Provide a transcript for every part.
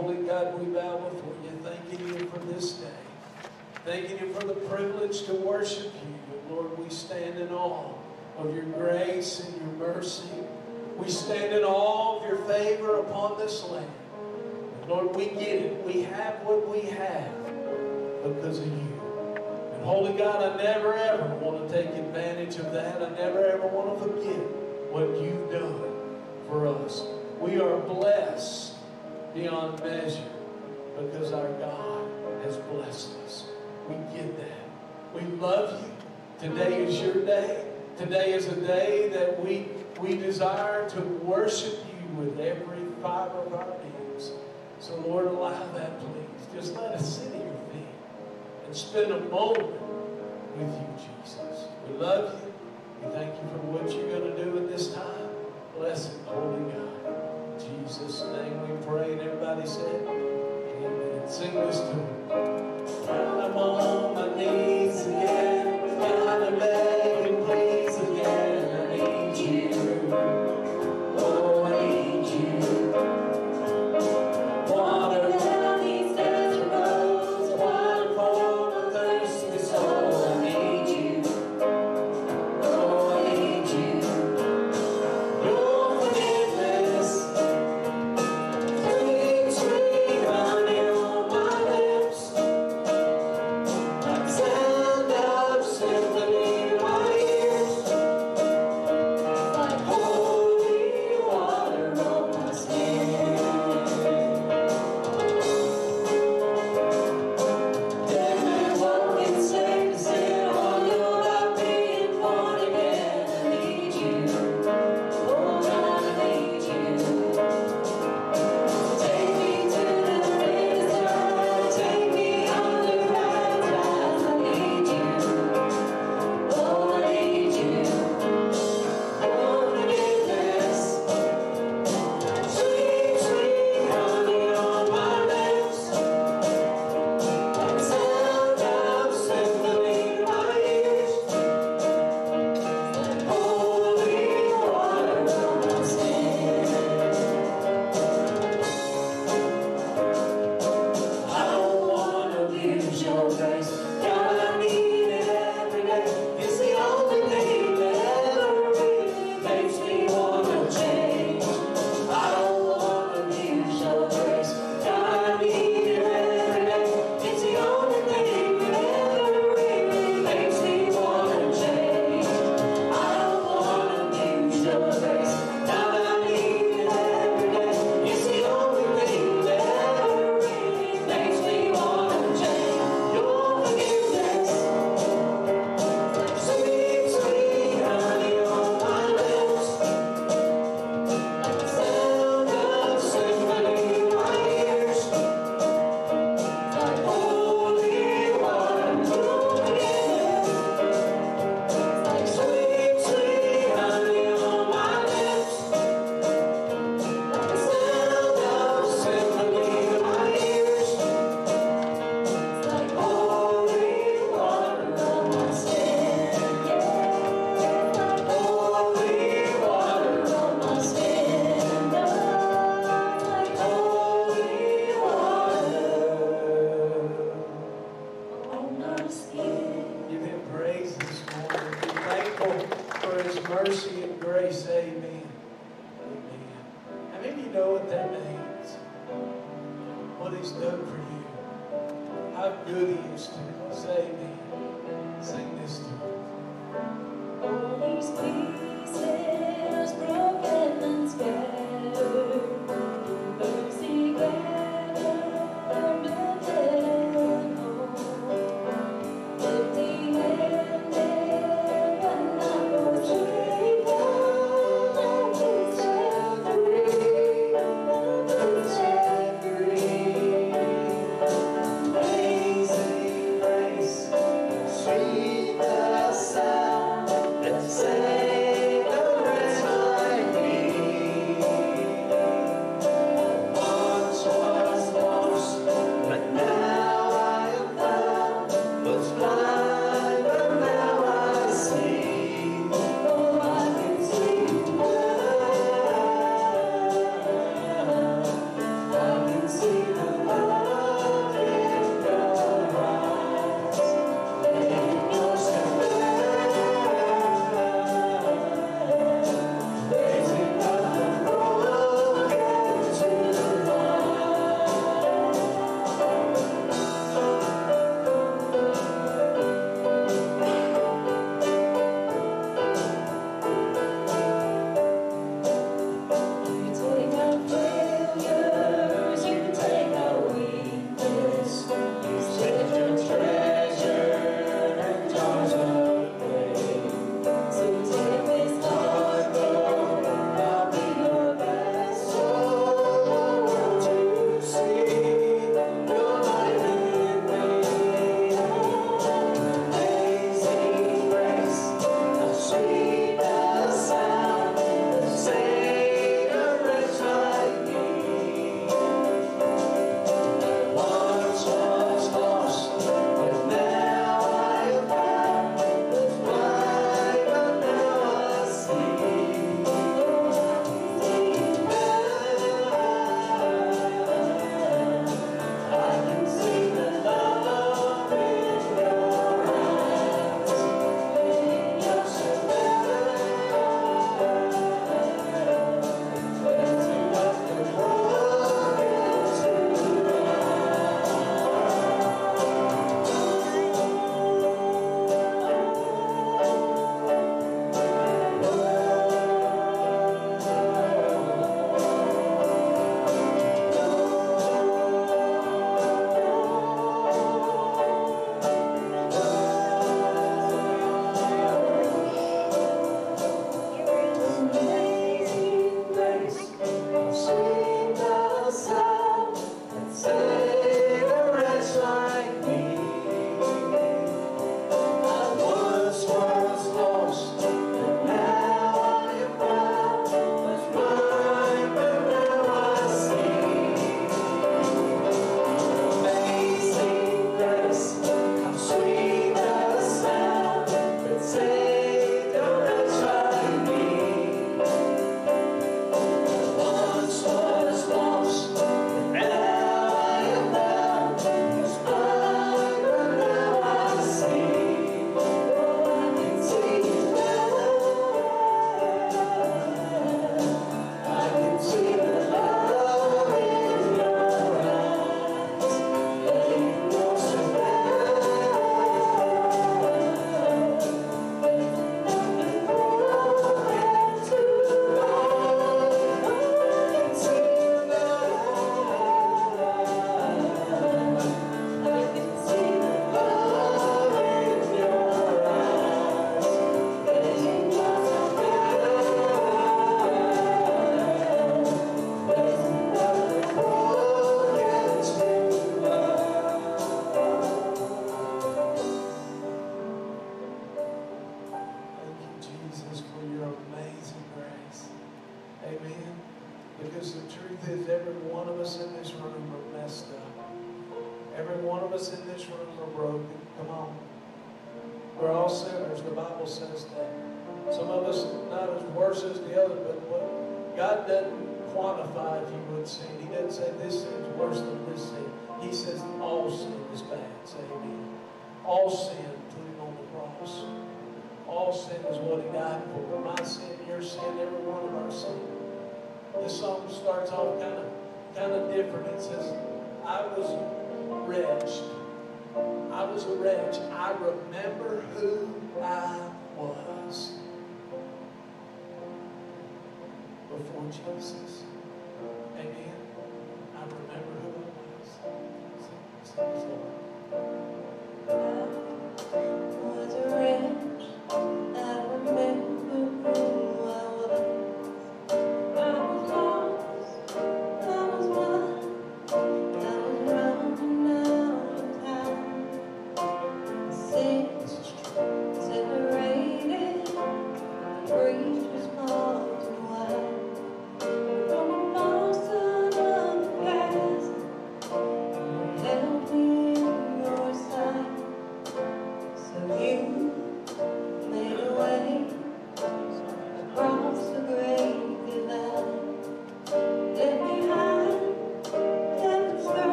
Holy God, we bow before you, thanking you for this day. Thanking you for the privilege to worship you. Lord, we stand in awe of your grace and your mercy. We stand in awe of your favor upon this land. Lord, we get it. We have what we have because of you. And Holy God, I never ever want to take advantage of that. I never ever want to forget what you've done for us. We are blessed beyond measure because our God has blessed us. We get that. We love you. Today is your day. Today is a day that we, we desire to worship you with every fiber of our beings. So, Lord, allow that, please. Just let us sit at your feet and spend a moment with you, Jesus. We love you. We thank you for what you're going to do at this time. Blessed, holy God. Jesus' name we pray. And everybody said, Amen. Sing this to me. I'm on my knees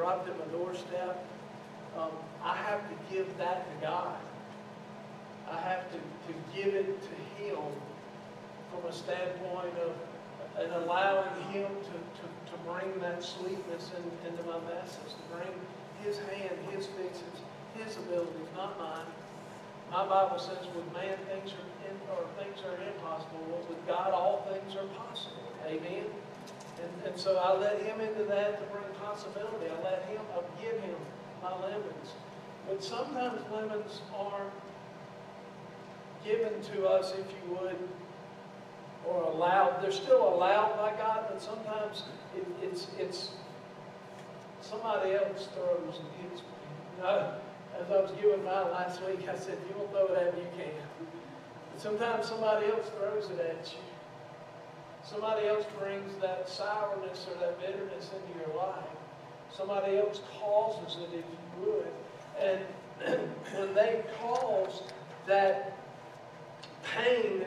dropped at my doorstep, um, I have to give that to God. I have to, to give it to Him from a standpoint of and allowing Him to, to, to bring that sweetness in, into my message, to bring His hand, His fixes, His abilities, not mine. My Bible says with man things are in, or things are impossible, but with God all things are possible. Amen. And, and so I let him into that to bring possibility. I let him, I give him my lemons. But sometimes lemons are given to us, if you would, or allowed. They're still allowed by God, but sometimes it, it's it's somebody else throws me. You know, as I was giving mine last week, I said, you won't throw it at me, you can. But sometimes somebody else throws it at you. Somebody else brings that sourness or that bitterness into your life. Somebody else causes it, if you would. And when they cause that pain,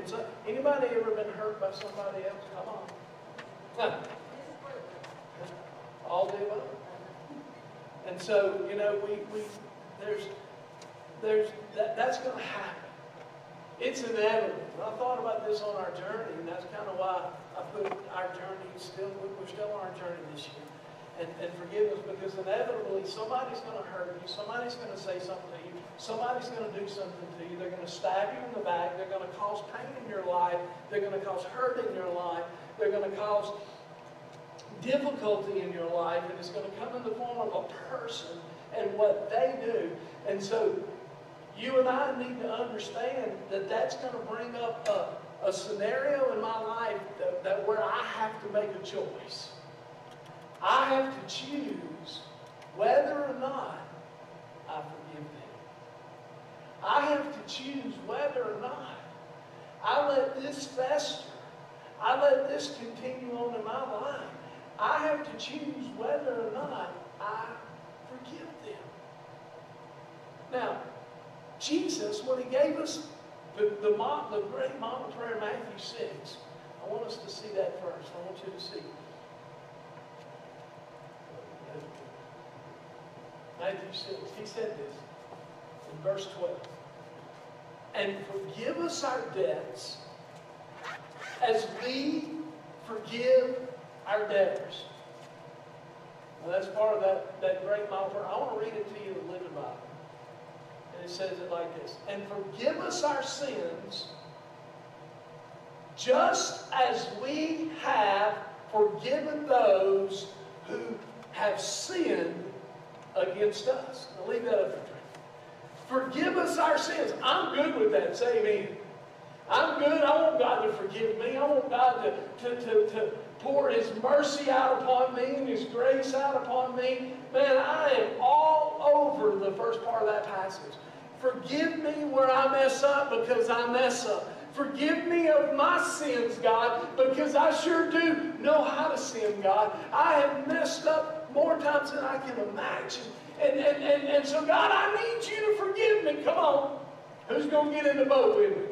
anybody ever been hurt by somebody else? Come on. All day long. And so, you know, we, we there's there's that, that's going to happen. It's inevitable. And I thought about this on our journey, and that's kind of why I put our journey still, we're still on our journey this year. And, and forgive us because inevitably somebody's going to hurt you, somebody's going to say something to you, somebody's going to do something to you, they're going to stab you in the back, they're going to cause pain in your life, they're going to cause hurt in your life, they're going to cause difficulty in your life, and it's going to come in the form of a person and what they do. And so you and I need to understand that that's going to bring up a, a scenario in my life that, that where I have to make a choice. I have to choose whether or not I forgive them. I have to choose whether or not I let this fester. I let this continue on in my life. I have to choose whether or not I forgive them. Now, Jesus, when he gave us the, the, the great model prayer in Matthew 6, I want us to see that first. I want you to see. Matthew 6, he said this in verse 12. And forgive us our debts as we forgive our debtors. Well, that's part of that, that great model prayer. I want to read it to you in the Living Bible. And it says it like this And forgive us our sins just as we have forgiven those who have sinned against us. Now leave that up for Forgive us our sins. I'm good with that. Say amen. I'm good. I want God to forgive me. I want God to, to, to, to pour His mercy out upon me and His grace out upon me. Man, I am all over the first part of that passage. Forgive me where I mess up because I mess up. Forgive me of my sins, God, because I sure do know how to sin, God. I have messed up more times than I can imagine. And, and, and, and so, God, I need you to forgive me. Come on. Who's going to get in the boat with me?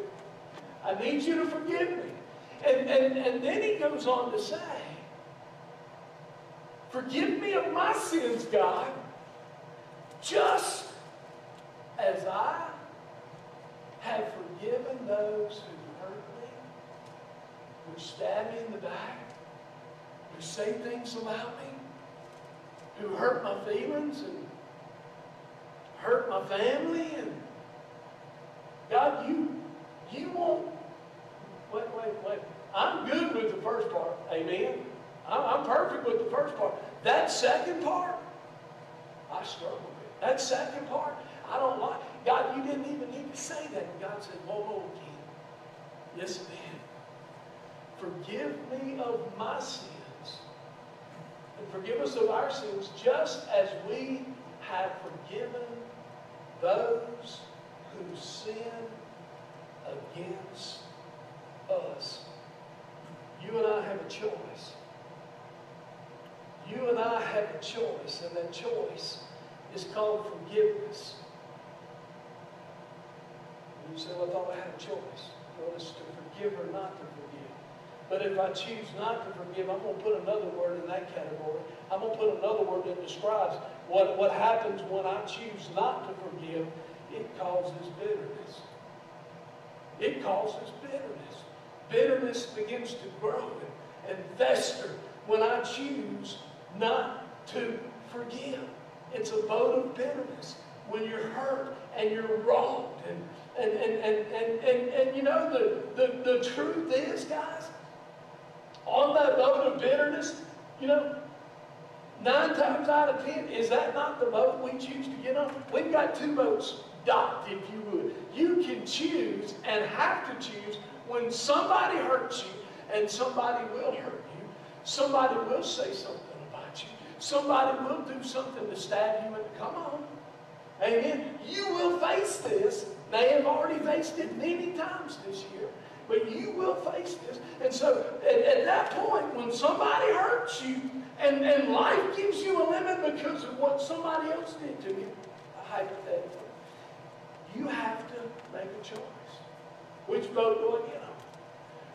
I need you to forgive me. And, and, and then he goes on to say, Forgive me of my sins, God, just as I have forgiven those who hurt me, who stab me in the back, who say things about me, who hurt my feelings and hurt my family and God, you you won't wait, wait, wait. I'm good with the first part. Amen. I'm, perfect with the first part. That second part, I struggle with. That second part, I don't like. God, you didn't even need to say that. And God said, whoa, whoa, again. Yes, man. Forgive me of my sins. And forgive us of our sins just as we have forgiven those who sin against us. You and I have a choice. You and I have a choice, and that choice is called forgiveness. You say, well, I thought I had a choice. Well, it's to forgive or not to forgive. But if I choose not to forgive, I'm going to put another word in that category. I'm going to put another word that describes what, what happens when I choose not to forgive. It causes bitterness. It causes bitterness. Bitterness begins to grow and, and fester when I choose not to forgive. It's a vote of bitterness when you're hurt and you're wronged. And, and, and, and, and, and, and you know, the, the, the truth is, guys, on that boat of bitterness, you know, nine times out of ten, is that not the boat we choose to get on? We've got two boats docked, if you would. You can choose and have to choose when somebody hurts you, and somebody will hurt you. Somebody will say something about you. Somebody will do something to stab you. And come on, Amen. You will face this. They have already faced it many times this year. But you will face this. And so at, at that point, when somebody hurts you and, and life gives you a limit because of what somebody else did to you, hypothetically, you have to make a choice. Which boat do I get on?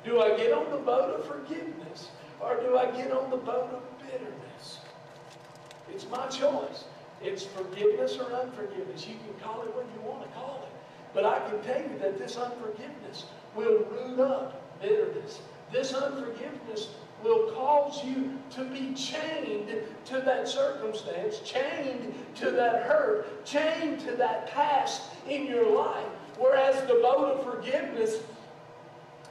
Do I get on the boat of forgiveness or do I get on the boat of bitterness? It's my choice. It's forgiveness or unforgiveness. You can call it what you want to call it. But I can tell you that this unforgiveness will root up bitterness. This unforgiveness will cause you to be chained to that circumstance, chained to that hurt, chained to that past in your life. Whereas the boat of forgiveness,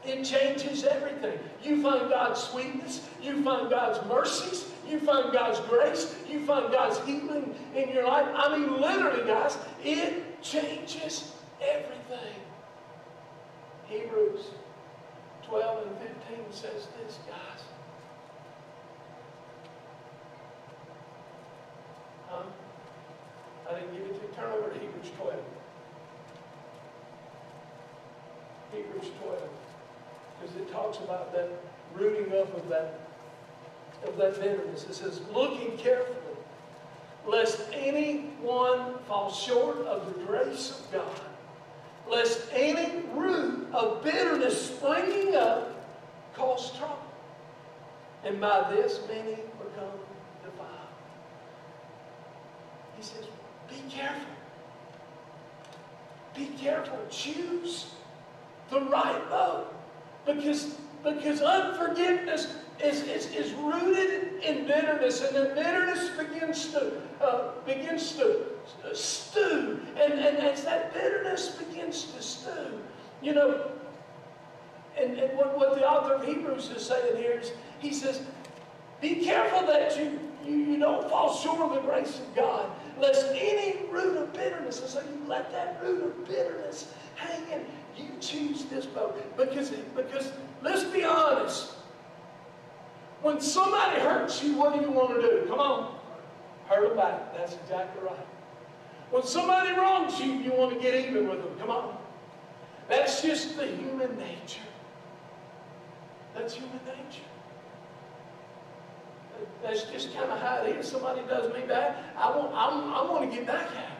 it changes everything. You find God's sweetness, you find God's mercies, you find God's grace, you find God's healing in your life. I mean, literally, guys, it changes everything. Hebrews 12 and 15 says this, guys. Huh? I didn't give it to you. Turn over to Hebrews 12. Hebrews 12. Because it talks about that rooting up of that of that bitterness. It says, looking carefully, lest anyone fall short of the grace of God, lest any root of bitterness springing up cause trouble. And by this many become defiled. He says, be careful. Be careful. Choose the right boat. Because, because unforgiveness is, is, is rooted in bitterness, and then bitterness begins to uh, begins to stew, and, and as that bitterness begins to stew, you know, and, and what, what the author of Hebrews is saying here is, he says, be careful that you, you, you don't fall short of the grace of God, lest any root of bitterness, and so you let that root of bitterness hang in. You choose this boat because, because let's be honest, when somebody hurts you, what do you want to do? Come on. Hurt them back. That's exactly right. When somebody wrongs you, you want to get even with them. Come on. That's just the human nature. That's human nature. That's just kind of how it is. Somebody does me bad, I want, I, I want to get back at.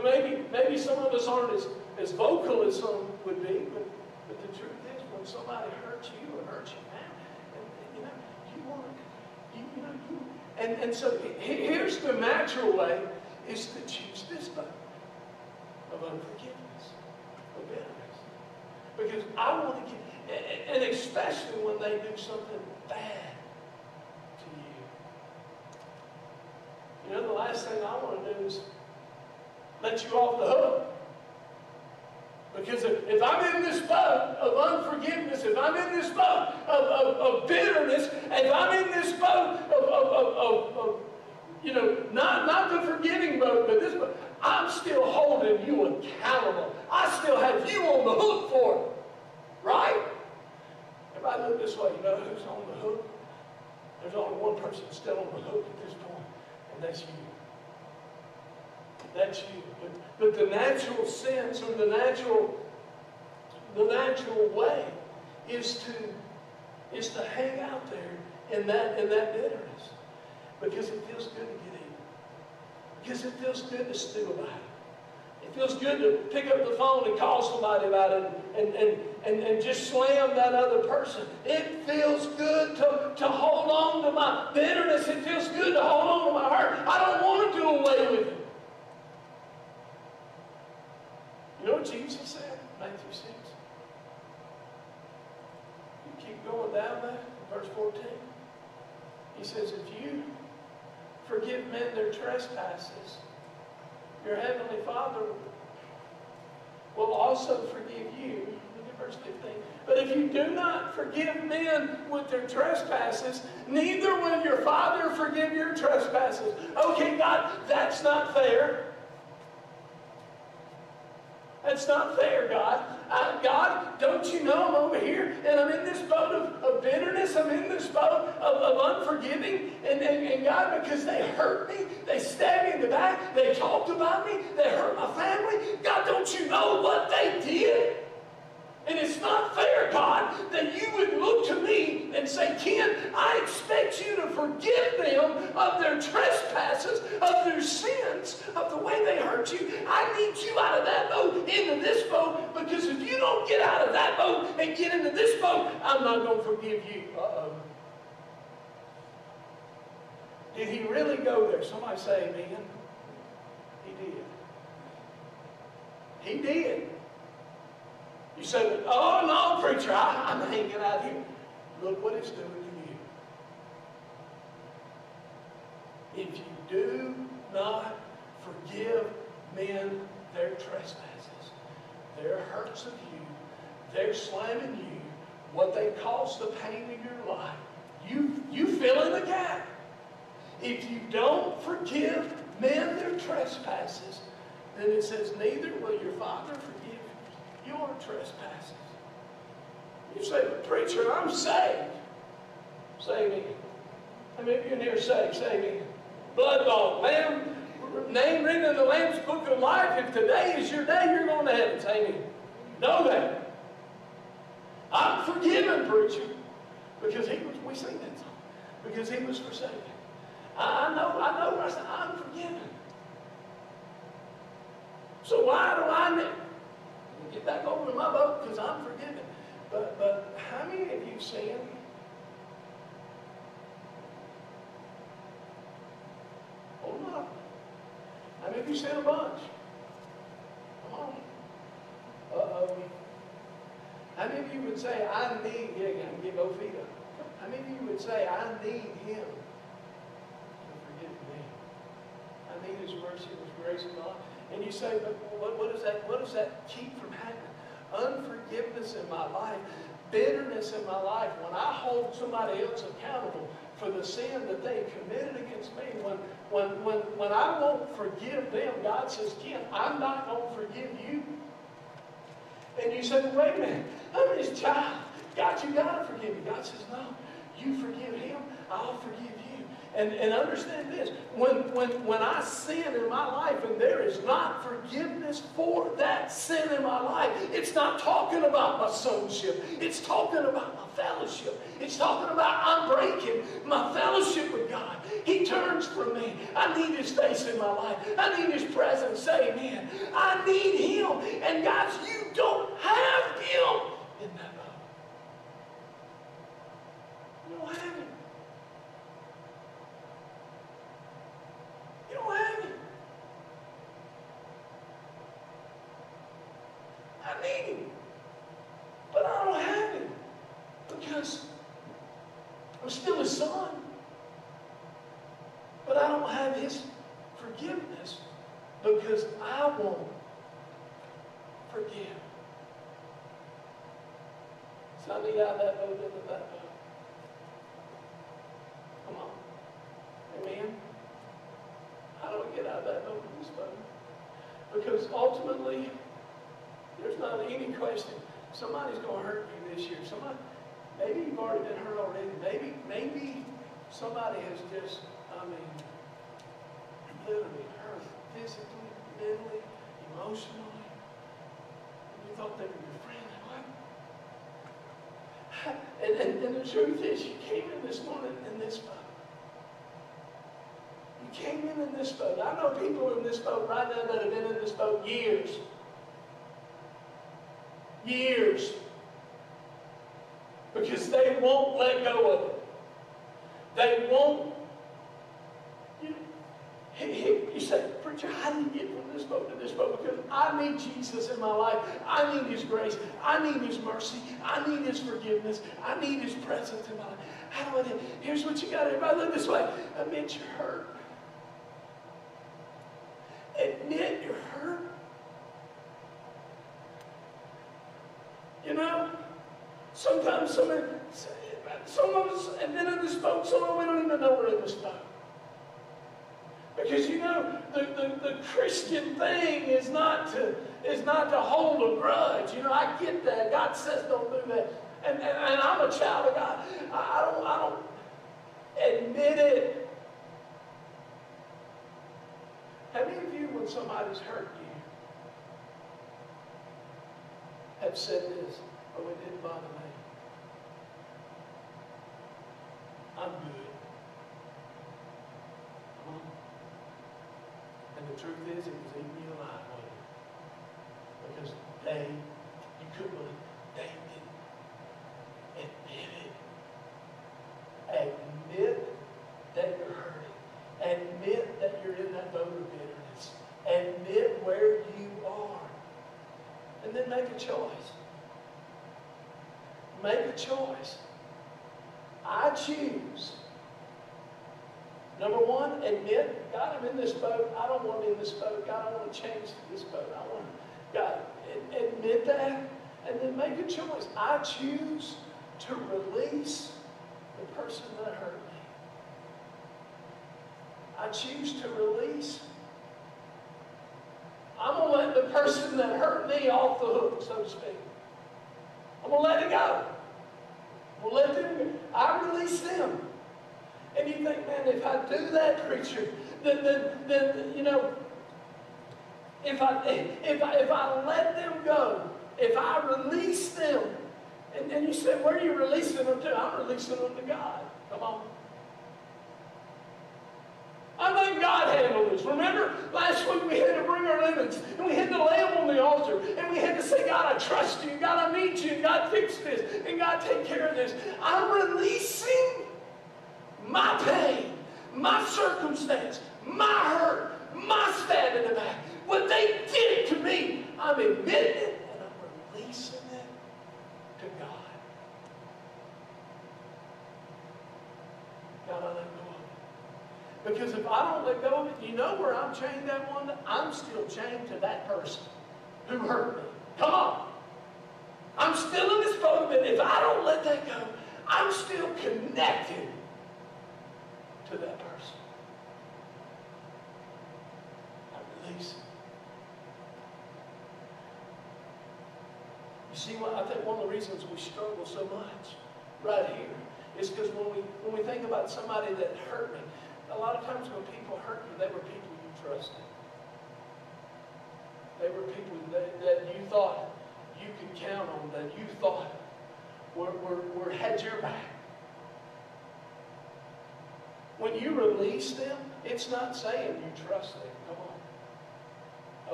But maybe, maybe some of us aren't as, as vocal as some would be, but, but the truth is, when somebody hurts you or hurts you, man, and, you know, you want to, you, you know, you, and, and so here's the natural way, is to choose this way of unforgiveness, of bitterness. Because I want to get, and especially when they do something bad to you. You know, the last thing I want to do is let you off the hook. Because if, if I'm in this boat of unforgiveness, if I'm in this boat of, of, of bitterness, if I'm in this boat of, of, of, you know, not, not the forgiving boat, but this boat, I'm still holding you accountable. I still have you on the hook for it. Right? I look this way, you know who's on the hook? There's only one person still on the hook at this point, and that's you. That's you. But, the natural sense or the natural, the natural way is to is to hang out there in that in that bitterness. Because it feels good to get in. Because it feels good to stew about it. It feels good to pick up the phone and call somebody about it and, and, and, and just slam that other person. It feels good to, to hold on to my bitterness. It feels good to hold on to my hurt. I don't want to do away with it. You know what Jesus said? Matthew 6. You keep going down there, verse 14. He says, if you forgive men their trespasses, your heavenly Father will also forgive you. Look at verse 15. But if you do not forgive men with their trespasses, neither will your Father forgive your trespasses. Okay, God, that's not fair. That's not fair, God. I, God, don't you know I'm over here and I'm in this boat of, of bitterness. I'm in this boat of, of unforgiving. And, and, and God, because they hurt me, they stabbed me in the back, they talked about me, they hurt my family. God, don't you know what they did? And it's not fair, God, that you would look to me and say, Ken, I expect you to forgive them of their trespasses, of their sins, of the way they hurt you. I need you out of that boat into this boat because if you don't get out of that boat and get into this boat, I'm not going to forgive you. Uh-oh. Did he really go there? Somebody say amen. He did. He did. Say, oh no, preacher, I, I'm hanging out here. Look what it's doing to you. If you do not forgive men their trespasses, their hurts of you, their slamming you, what they cause the pain in your life, you, you fill in the gap. If you don't forgive men their trespasses, then it says, neither will your Father forgive your trespasses. You say, but preacher, I'm saved. Say me. How many of you in here saved? Say me. Blood bought, lamb, name written in the Lamb's book of life. If today is your day, you're going to heaven. Say me. Know that. I'm forgiven, preacher. Because he was, we sing that song. Because he was forsaken. I know, I know, I said, I'm forgiven. So why do I get back over to my boat because I'm forgiven? But but how many of you sin? Hold on. How many of you sin a bunch? Come on. Uh-oh. How many of you would say, I need, yeah, get both feet up. How many of you would say, I need him to forgive me? I need his mercy, his grace, and. And you say, but what, what, is that, what does that keep from happening? Unforgiveness in my life, bitterness in my life. When I hold somebody else accountable for the sin that they committed against me, when, when, when, when I won't forgive them, God says, Ken, I'm not going to forgive you. And you say, wait a minute, I'm his child. God, you got to forgive me. God says, no, you forgive him, I'll forgive you. And, and understand this, when, when, when I sin in my life and there is not forgiveness for that sin in my life, it's not talking about my sonship. It's talking about my fellowship. It's talking about I'm breaking my fellowship with God. He turns from me. I need his face in my life. I need his presence. Say amen. I need him. And guys, you don't have him in that boat. You don't have him. You don't have him. I need him. But I don't have him. Because I'm still his son. But I don't have his forgiveness because I won't forgive. So I need out of that boat into that boat. Come on. Amen. How do I get out of that boat in this boat? Because ultimately, there's not any question. Somebody's going to hurt you this year. Somebody, maybe you've already been hurt already. Maybe, maybe somebody has just, I mean, literally hurt physically, mentally, emotionally. And you thought they were your friend. What? And, and, and the truth is, you came in this morning in this boat. you came in in this boat. I know people in this boat right now that have been in this boat years. Years. Because they won't let go of it. They won't. You, he, you say, Preacher, how do you get from this boat to this boat? Because I need Jesus in my life. I need His grace. I need His mercy. I need His forgiveness. I need His presence in my life. How do I do it? Here's what you got. Everybody look this way. I Admit you're hurt. Admit you're hurt. You know, sometimes someone, some of us have been in this boat, some of us don't even know we're in this boat. Because you know, the, the, the Christian thing is not to is not to hold a grudge. You know, I get that. God says don't do that. And, and, and I'm a child of God. I, I don't I don't admit it. How many of you, when somebody's hurt you, have said this, oh, it didn't bother me. I'm good. Come on. And the truth is, it was eating you alive, wasn't it? Because they, you couldn't believe, they didn't admit it. Admit that you're hurting. Admit that you're in that boat of bitterness. Admit where you are. And then make a choice. Make a choice. I choose. One, admit, God, I'm in this boat. I don't want to be in this boat. God, I want to change this boat. I want to, God, admit that and then make a choice. I choose to release the person that hurt me. I choose to release. I'm going to let the person that hurt me off the hook, so to speak. I'm going to let it go. I'm going to let them. I release them. And you think, man, if I do that, preacher, then, then, then you know, if I, if, I, if I let them go, if I release them, and, and you say, where are you releasing them to? I'm releasing them to God. Come on. I let God handle this. Remember, last week we had to bring our limits and we had to lay them on the altar and we had to say, God, I trust you. God, I need you. God, fix this. And God, take care of this. I'm releasing my pain, my circumstance, my hurt, my stab in the back. What they did it to me, I'm admitting it and I'm releasing it to God. God, I let go of it. Because if I don't let go of it, you know where I'm chained that one? I'm still chained to that person who hurt me. Come on. I'm still in this boat it. If I don't let that go, I'm still connected to that person. I release it. You see what I think one of the reasons we struggle so much right here is because when we when we think about somebody that hurt me, a lot of times when people hurt you, they were people you trusted. They were people that, that you thought you could count on, that you thought were, were, were had your back. When you release them, it's not saying you trust them. Come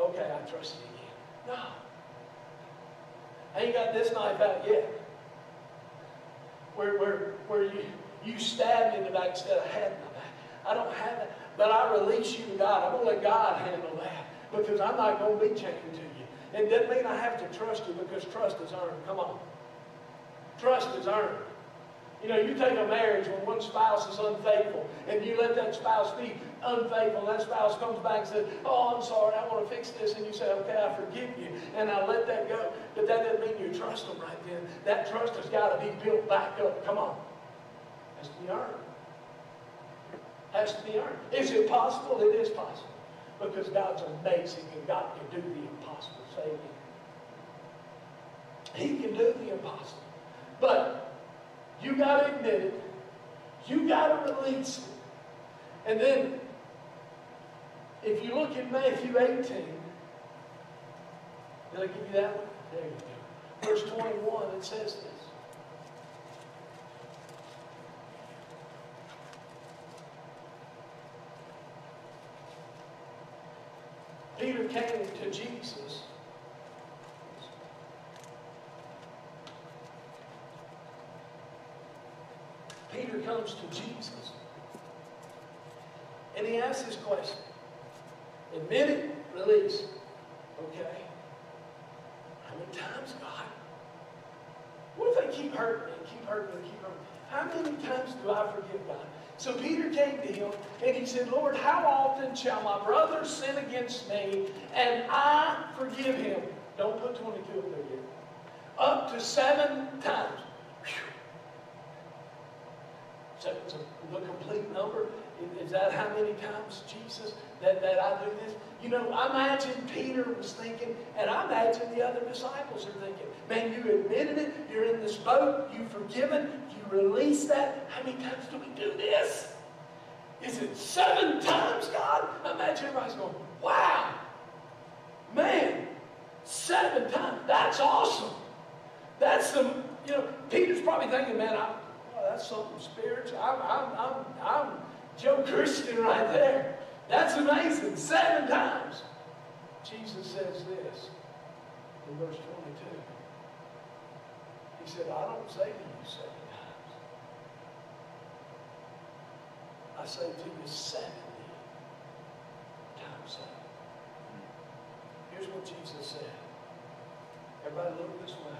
on. Okay, I trust you again. No. I ain't got this knife out yet. Where, where, where you, you stabbed me in the back instead of had my back. I don't have it. But I release you to God. I'm going to let God handle that. Because I'm not going to be chained to you. It doesn't mean I have to trust you because trust is earned. Come on. Trust is earned. You know, you take a marriage when one spouse is unfaithful and you let that spouse be unfaithful, and that spouse comes back and says, Oh, I'm sorry, I want to fix this. And you say, Okay, I forgive you. And I let that go. But that doesn't mean you trust them right then. That trust has got to be built back up. Come on. Has to be earned. Has to be earned. Is it possible? It is possible. Because God's amazing and God can do the impossible. Say. He can do the impossible. But you got to admit it. You got to release it. And then, if you look at Matthew 18, did I give you that one? There you go. Verse 21, it says this. Peter came to Jesus. Peter comes to Jesus. And he asks this question. Admit it, release. Okay. How many times, God? What if they keep hurting me, keep hurting me, keep hurting? How many times do I forgive God? So Peter came to him and he said, Lord, how often shall my brother sin against me and I forgive him? Don't put 22 up there yet. Up to seven times. Whew. It's a, the complete number. Is that how many times, Jesus, that, that I do this? You know, I imagine Peter was thinking, and I imagine the other disciples are thinking, man, you admitted it, you're in this boat, you've forgiven, you release that. How many times do we do this? Is it seven times, God? I imagine everybody's going, wow, man, seven times. That's awesome. That's some, you know, Peter's probably thinking, man, I, that's something spiritual. I'm, I'm, I'm, I'm Joe Christian right there. That's amazing. Seven times. Jesus says this in verse 22. He said, I don't say to you seven times. I say to you 70 times seven. Here's what Jesus said. Everybody look this way.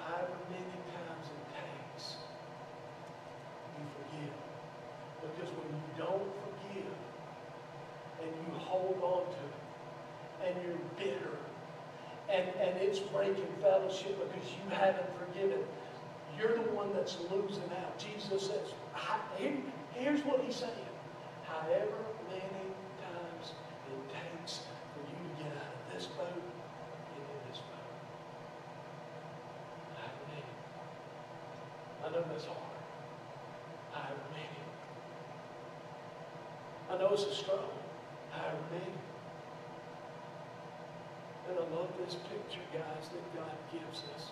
However many times forgive. Because when you don't forgive and you hold on to it and you're bitter and, and it's breaking fellowship because you haven't forgiven, you're the one that's losing out. Jesus says, here, here's what he's saying. However many times it takes for you to get out of this boat, get in this boat. However many. I know that's hard. However many. I know it's a struggle. However many. And I love this that God gives us.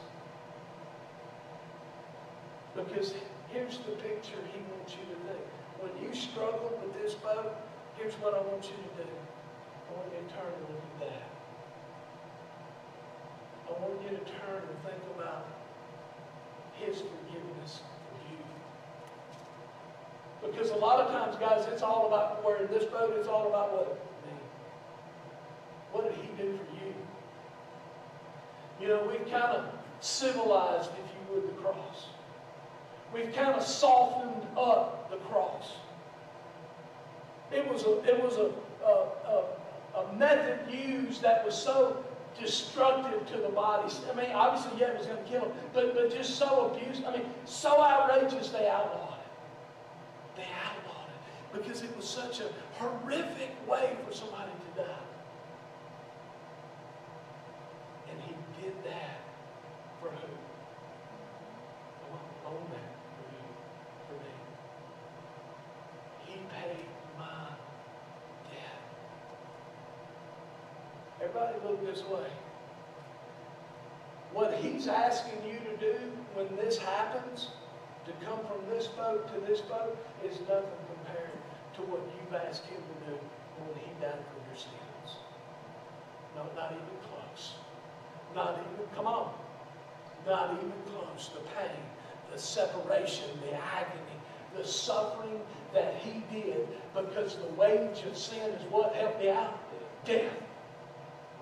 Because here's the picture He wants you to think. When you struggle with this boat, here's what I want you to do. I want you to turn and look at that. I want you to turn and think about His forgiveness for you. Because a lot of times, guys, it's all about where in this boat, it's all about. What did He do for you? You know, we've kind of civilized, if you would, the cross. We've kind of softened up the cross. It was a, it was a, a, a, a method used that was so destructive to the bodies. I mean, obviously, yeah, it was going to kill them, but, but just so abused. I mean, so outrageous they outlawed it. They outlawed it because it was such a horrific way for somebody to die. And he did that for who? I want to own that for you, for me. He paid my debt. Everybody look this way. What he's asking you to do when this happens, to come from this boat to this boat, is nothing compared to what you've asked him to do when he died for your sins. No, not even close. Not even, come on. Not even close. The pain, the separation, the agony, the suffering that he did because the wage of sin is what helped me out? Death.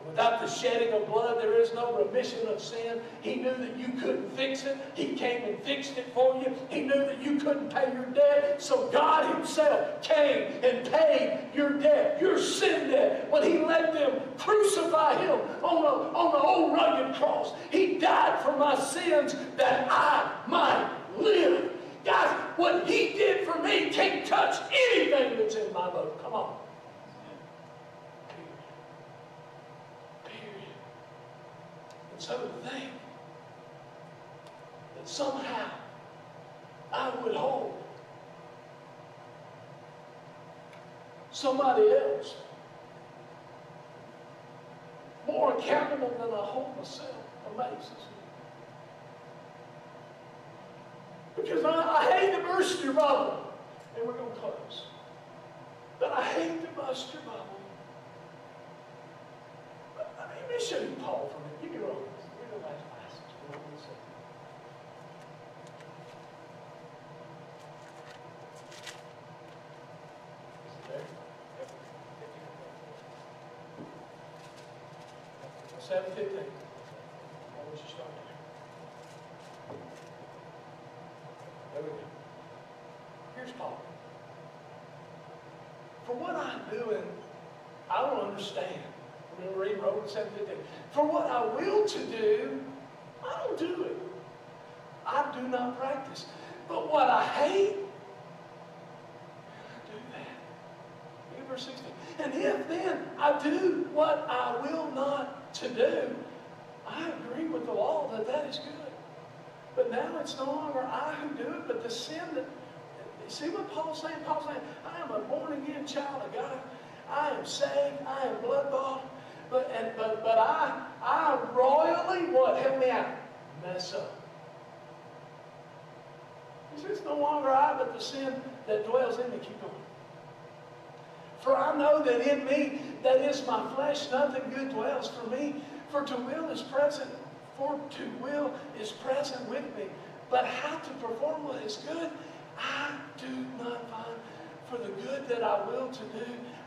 Without the shedding of blood, there is no remission of sin. He knew that you couldn't fix it. He came and fixed it for you. He knew that you couldn't pay your debt. So God Himself came and paid your debt, your sin debt. When He let them crucify Him on, a, on the old rugged cross, He died for my sins that I might live. Guys, what He did for me can't touch anything that's in my boat. Come on. Period. And so think that somehow I would hold somebody else more accountable than I hold myself amazes me. Because I, I hate to burst your bubble. And we're going to close. But I hate to bust your bubble. Paul for a minute. You can roll this. Read the last passage. Romans 7. Is it there? Seven fifteen. Why don't you start there? There we go. Here's Paul. For what I'm doing, I don't understand. We're going to read Romans 7 15. For what I will to do, I don't do it. I do not practice. But what I hate, I do that. Look at verse 16. And if then I do what I will not to do, I agree with the law that that is good. But now it's no longer I who do it, but the sin that. See what Paul's saying? Paul's saying, I am a born again child of God. I am saved. I am blood bought. But and but but I I royally what? Help me out. Mess up. He says, it's no longer I, but the sin that dwells in me. Keep going. For I know that in me, that is my flesh, nothing good dwells for me. For to will is present, for to will is present with me. But how to perform what is good, I do not find. For the good that I will to do,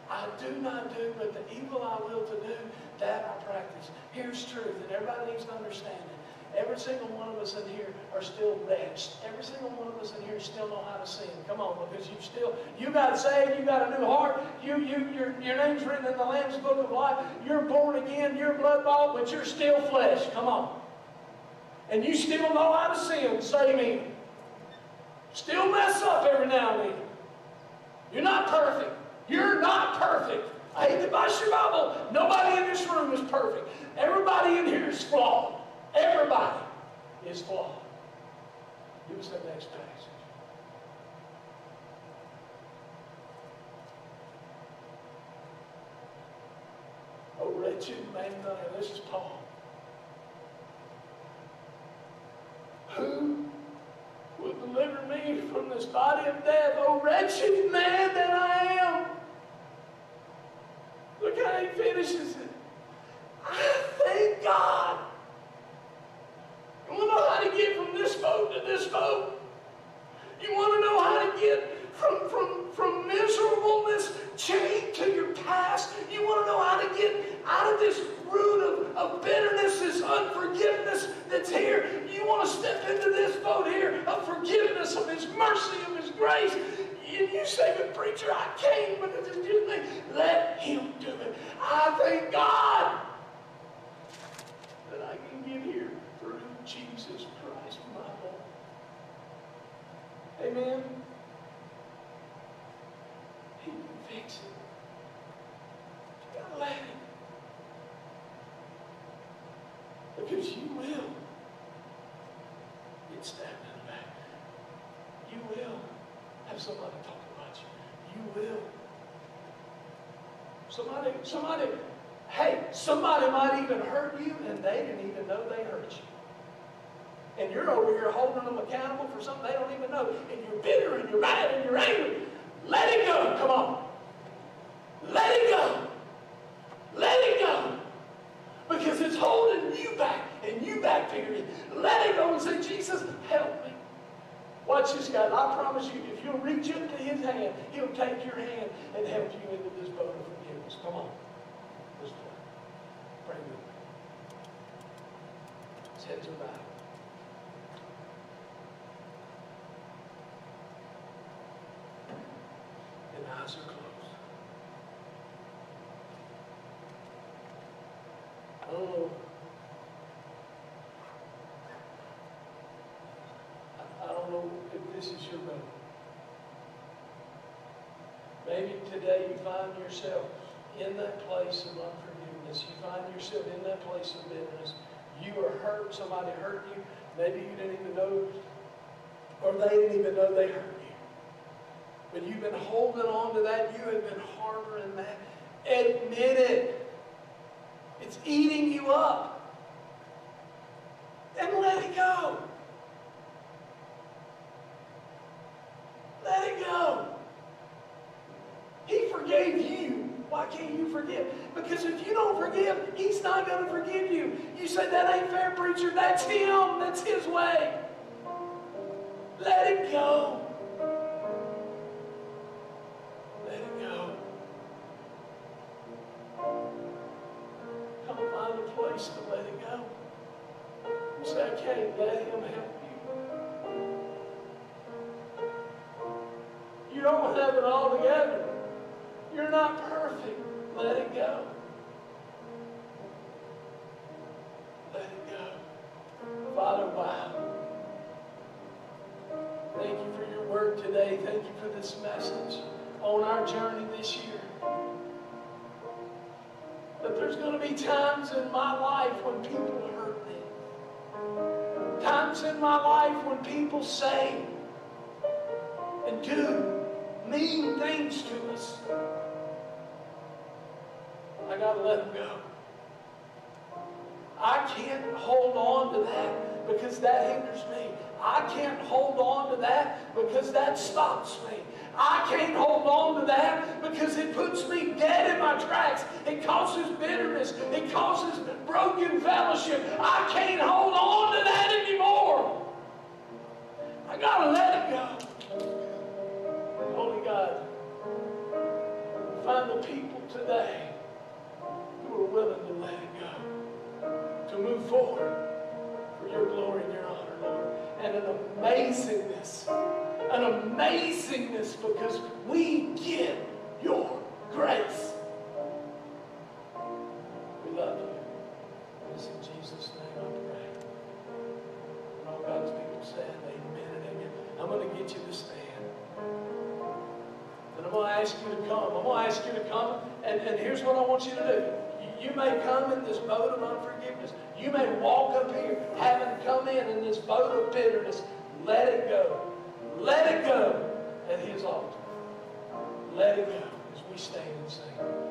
I do not do, but the evil I will to do, that I practice. Here's truth, and everybody needs to understand it. Every single one of us in here are still wretched. Every single one of us in here still know how to sin. Come on, because you still, you got saved, you got a new heart, you, you, your, your name's written in the Lamb's Book of Life, you're born again, you're blood bought, but you're still flesh. Come on. And you still know how to sin. Say amen. Still mess up every now and then. You're not perfect. You're not perfect. I hate to bust your Bible. Nobody in this room is perfect. Everybody in here is flawed. Everybody is flawed. Give us that next passage. Oh, wretched man, that I am. this is Paul. Who will deliver me from this body of death? Oh, wretched man that I am. Look how he finishes it. I thank God. You want to know how to get from this boat to this boat? You want to know how to get from, from, from miserableness chained to your past? You want to know how to get out of this root of, of bitterness, this unforgiveness that's here? You want to step into this boat here of forgiveness, of His mercy, of His grace? And you say, but preacher, I can't because it's just me. Let Him do it. I thank God that I can get here through Jesus Christ, my Lord. Amen. He can fix it. You gotta let him. Because you will get stabbed in the back. You will have somebody talk about you. You will. Somebody, somebody, hey, somebody might even hurt you and they didn't even know they hurt you. And you're over here holding them accountable for something they don't even know. And you're bitter and you're mad and you're angry. Let it go. Come on. Let it go. Let it go. Because it's holding you back and you back figuring. Let it go and say, Jesus, help me. Watch this, guys. I promise you, if you'll reach into his hand, he'll take your hand and help you into this boat of forgiveness. Come on. Let's pray. Pray with me. His heads are bowed. And eyes are closed. I don't know. I, I don't know if this is your boat. Maybe today you find yourself in that place of unforgiveness. You find yourself in that place of bitterness. You were hurt. Somebody hurt you. Maybe you didn't even know, or they didn't even know they hurt you. But you've been holding on to that. You have been harboring that. Admit it. It's eating you up. You for your word today. Thank you for this message on our journey this year. But there's going to be times in my life when people hurt me. Times in my life when people say and do mean things to us. I got to let them go. I can't hold on to that because that hinders me. I can't hold on to that because that stops me. I can't hold on to that because it puts me dead in my tracks. It causes bitterness. It causes broken fellowship. I can't hold on to that anymore. I got to let it go. Holy God, find the people today who are willing to let it go, to move forward for your glory and your honor. And an amazingness, an amazingness because we get your grace. We love you. It's in Jesus' name I pray. And all God's people said, Amen and amen. I'm going to get you to stand. And I'm going to ask you to come. I'm going to ask you to come. And, and here's what I want you to do. You, you may come in this boat of unforgiveness. You may walk up here having come in in this boat of bitterness. Let it go. Let it go at His altar. Let it go as we stand and sing.